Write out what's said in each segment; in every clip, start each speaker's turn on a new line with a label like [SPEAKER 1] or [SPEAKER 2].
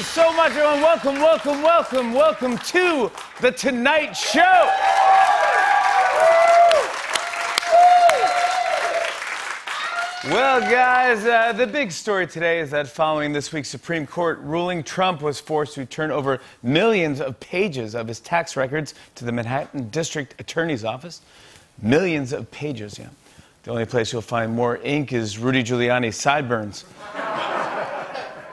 [SPEAKER 1] you so much, everyone. Welcome, welcome, welcome, welcome to The Tonight Show. Well, guys, uh, the big story today is that following this week's Supreme Court ruling, Trump was forced to turn over millions of pages of his tax records to the Manhattan District Attorney's Office. Millions of pages, yeah. The only place you'll find more ink is Rudy Giuliani's sideburns.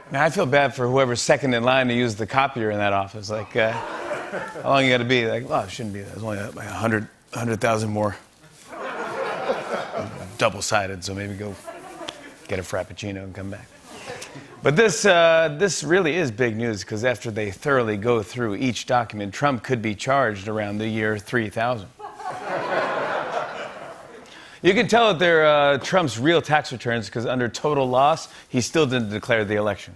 [SPEAKER 1] Man, I feel bad for whoever's second in line to use the copier in that office. Like, uh, how long you got to be? Like, well, it shouldn't be There's only like 100, 100,000 more. Double sided, so maybe go get a Frappuccino and come back. But this, uh, this really is big news because after they thoroughly go through each document, Trump could be charged around the year 3000. You can tell that they're uh, Trump's real tax returns because under total loss, he still didn't declare the election.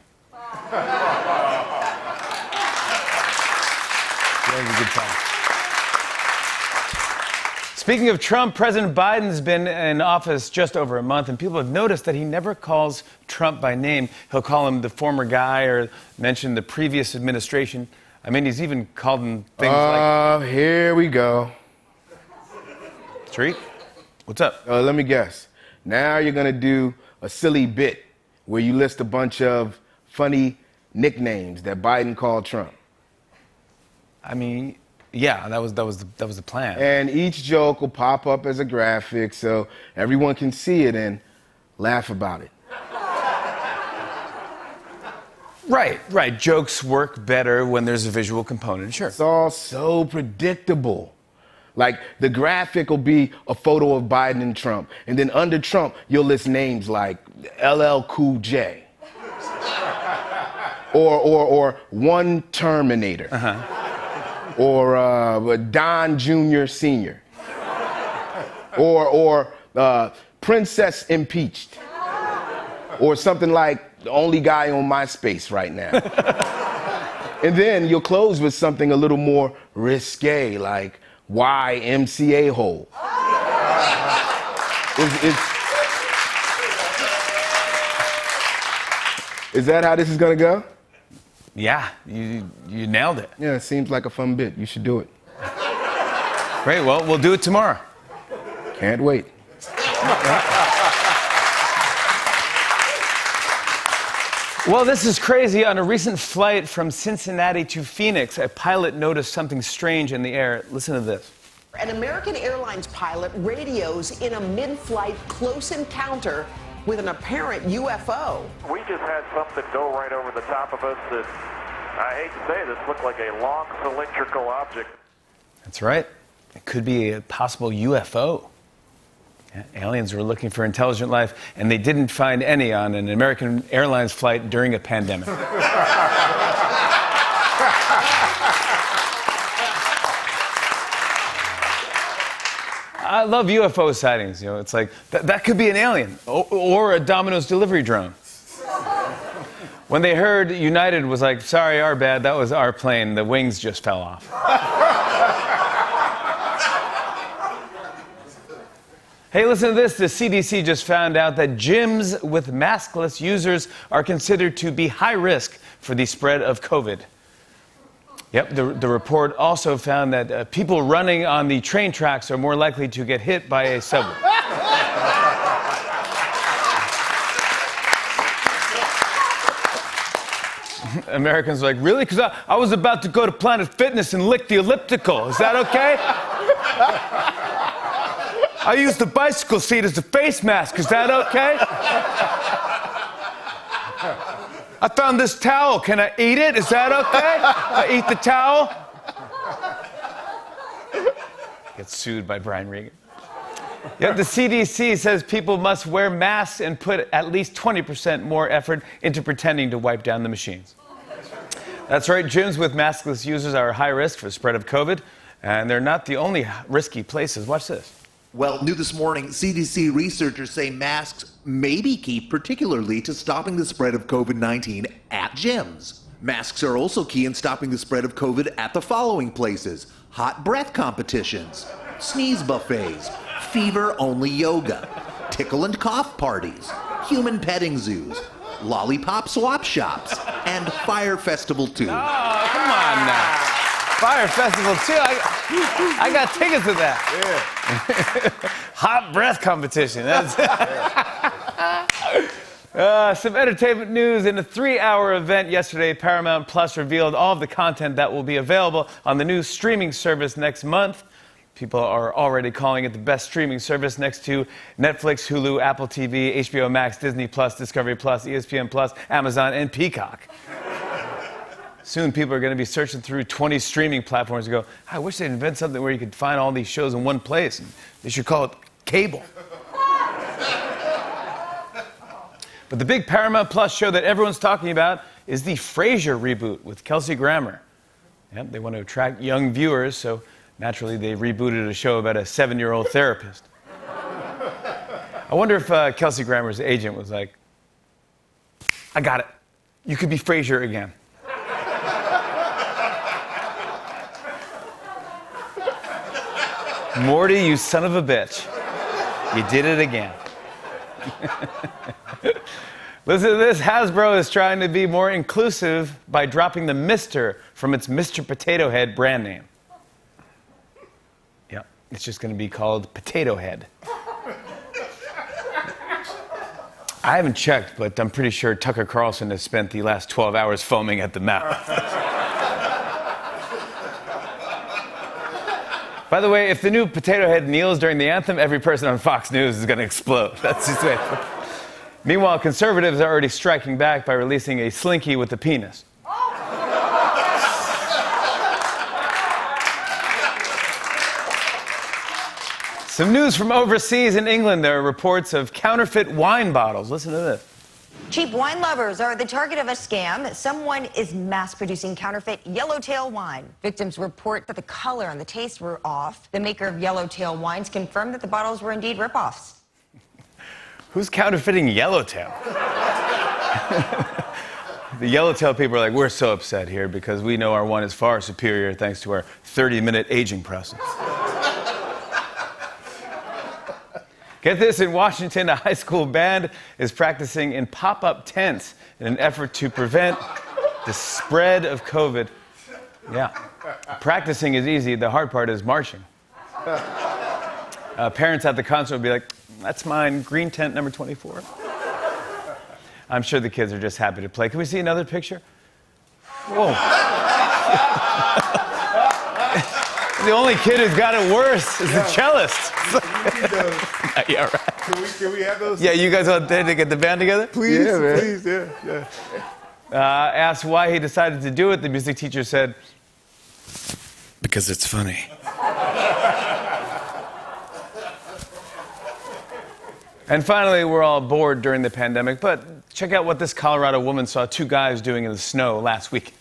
[SPEAKER 1] Speaking of Trump, President Biden's been in office just over a month, and people have noticed that he never calls Trump by name. He'll call him the former guy or mention the previous administration. I mean, he's even called him things
[SPEAKER 2] uh, like. here we go.
[SPEAKER 1] Street? What's up?
[SPEAKER 2] Uh, let me guess. Now you're gonna do a silly bit where you list a bunch of funny nicknames that Biden called Trump.
[SPEAKER 1] I mean, yeah, that was that was the, that was the plan.
[SPEAKER 2] And each joke will pop up as a graphic so everyone can see it and laugh about it.
[SPEAKER 1] Right, right. Jokes work better when there's a visual component. Sure.
[SPEAKER 2] It's all so predictable. Like the graphic will be a photo of Biden and Trump, and then under Trump you'll list names like LL Cool J, or or or one Terminator, uh-huh. or uh, Don Jr. Senior, or or uh, Princess impeached, or something like the only guy on MySpace right now. and then you'll close with something a little more risque, like YMCA hole. Oh. It's, it's, is that how this is gonna go?
[SPEAKER 1] Yeah, you, you nailed it.
[SPEAKER 2] Yeah, it seems like a fun bit. You should do it.
[SPEAKER 1] Great, well, we'll do it tomorrow.
[SPEAKER 2] Can't wait.
[SPEAKER 1] Well, this is crazy. On a recent flight from Cincinnati to Phoenix, a pilot noticed something strange in the air. Listen to this.
[SPEAKER 3] An American Airlines pilot radios in a mid flight close encounter with an apparent UFO.
[SPEAKER 4] We just had something go right over the top of us that, I hate to say this, looked like a long cylindrical object.
[SPEAKER 1] That's right. It could be a possible UFO. Aliens were looking for intelligent life, and they didn't find any on an American Airlines flight during a pandemic. I love UFO sightings. You know, it's like that, that could be an alien or, or a Domino's delivery drone. When they heard United was like, sorry, our bad, that was our plane, the wings just fell off. Hey, listen to this. The CDC just found out that gyms with maskless users are considered to be high risk for the spread of COVID. Yep, the, the report also found that uh, people running on the train tracks are more likely to get hit by a subway. Americans are like, really? Because I, I was about to go to Planet Fitness and lick the elliptical. Is that okay? I use the bicycle seat as a face mask. Is that okay? I found this towel. Can I eat it? Is that okay? I eat the towel? Get sued by Brian Regan. Yet the CDC says people must wear masks and put at least 20% more effort into pretending to wipe down the machines. That's right, gyms with maskless users are high risk for spread of COVID, and they're not the only risky places. Watch this.
[SPEAKER 5] Well, new this morning, CDC researchers say masks may be key, particularly to stopping the spread of COVID 19 at gyms. Masks are also key in stopping the spread of COVID at the following places hot breath competitions, sneeze buffets, fever only yoga, tickle and cough parties, human petting zoos, lollipop swap shops, and Fyre Festival 2.
[SPEAKER 1] Oh, come on now. Fyre Festival too. I, I got tickets to that.
[SPEAKER 2] Yeah.
[SPEAKER 1] Hot breath competition. That's uh, some entertainment news. In a three hour event yesterday, Paramount Plus revealed all of the content that will be available on the new streaming service next month. People are already calling it the best streaming service next to Netflix, Hulu, Apple TV, HBO Max, Disney Plus, Discovery Plus, ESPN Plus, Amazon, and Peacock. Soon people are going to be searching through 20 streaming platforms and go, I wish they'd invent something where you could find all these shows in one place. They should call it cable. but the big Paramount Plus show that everyone's talking about is the Frasier reboot with Kelsey Grammer. Yep, they want to attract young viewers, so naturally they rebooted a show about a seven year old therapist. I wonder if uh, Kelsey Grammer's agent was like, I got it. You could be Frasier again. Morty, you son of a bitch. You did it again. Listen to this Hasbro is trying to be more inclusive by dropping the Mr. from its Mr. Potato Head brand name. Yeah, it's just going to be called Potato Head. I haven't checked, but I'm pretty sure Tucker Carlson has spent the last 12 hours foaming at the mouth. By the way, if the new potato head kneels during the anthem, every person on Fox News is going to explode. That's just it. Meanwhile, conservatives are already striking back by releasing a slinky with a penis. Some news from overseas in England. There are reports of counterfeit wine bottles. Listen to this.
[SPEAKER 6] Cheap wine lovers are the target of a scam. Someone is mass producing counterfeit Yellowtail wine. Victims report that the color and the taste were off. The maker of Yellowtail wines confirmed that the bottles were indeed ripoffs.
[SPEAKER 1] Who's counterfeiting Yellowtail? the Yellowtail people are like, we're so upset here because we know our wine is far superior thanks to our 30 minute aging process. Get this in Washington, a high school band is practicing in pop up tents in an effort to prevent the spread of COVID. Yeah. Practicing is easy, the hard part is marching. Uh, parents at the concert will be like, that's mine, green tent number 24. I'm sure the kids are just happy to play. Can we see another picture? Whoa. the only kid who's got it worse is the cellist. yeah, right.
[SPEAKER 2] Can we, can we have those?
[SPEAKER 1] Yeah, you guys want to get the band together?
[SPEAKER 2] Please, Yeah, man. please, yeah, yeah.
[SPEAKER 1] Uh, asked why he decided to do it, the music teacher said, Because it's funny. and finally, we're all bored during the pandemic, but check out what this Colorado woman saw two guys doing in the snow last week.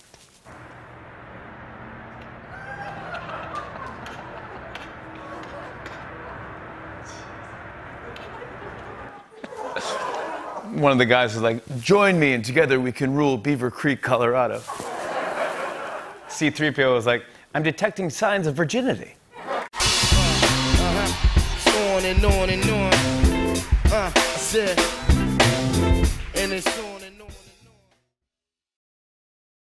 [SPEAKER 1] One of the guys was like, Join me, and together we can rule Beaver Creek, Colorado. C3PO was like, I'm detecting signs of virginity.
[SPEAKER 7] on and on and on. Uh,